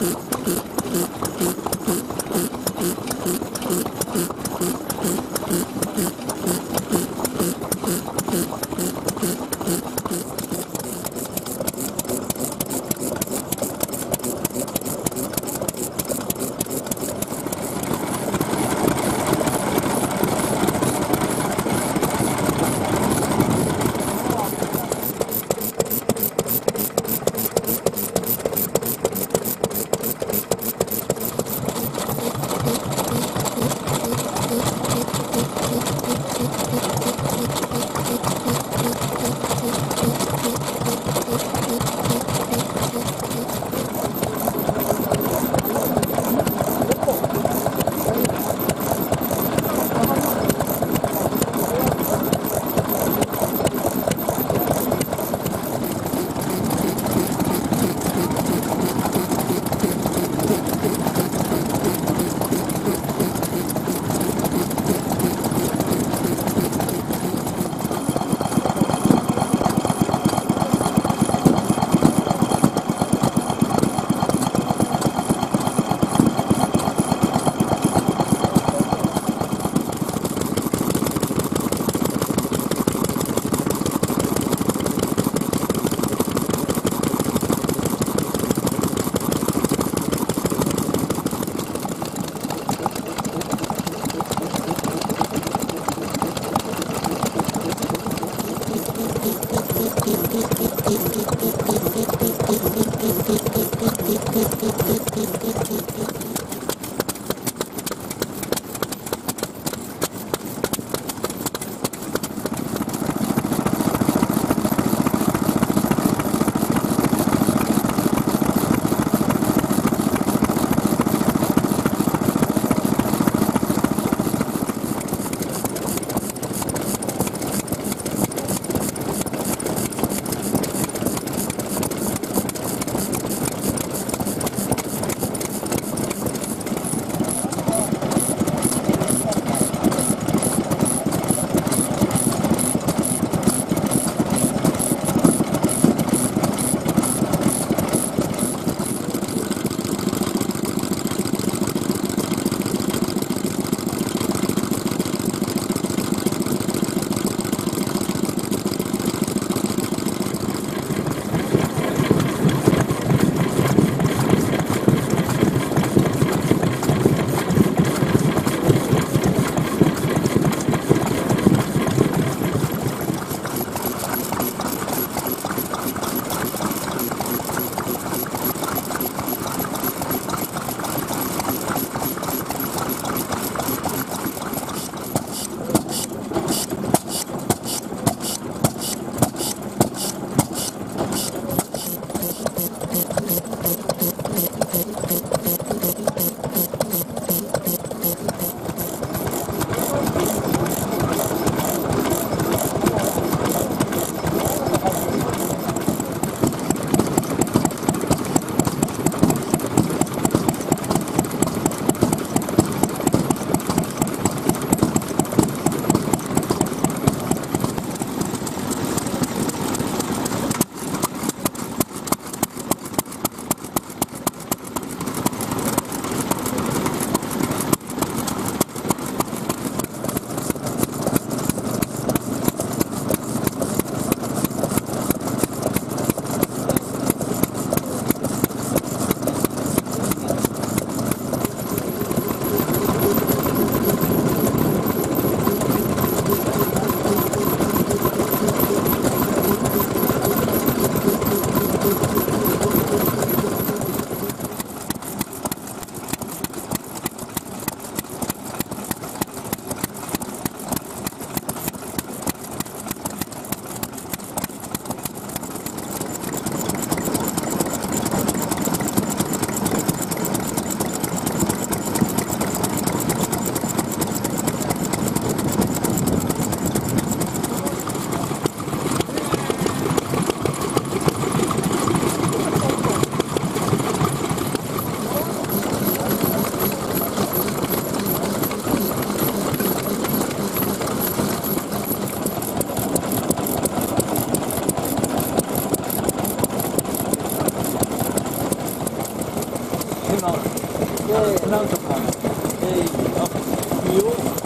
Mm-hmm. 네, 그냥 잠깐. 네, 어, 이요.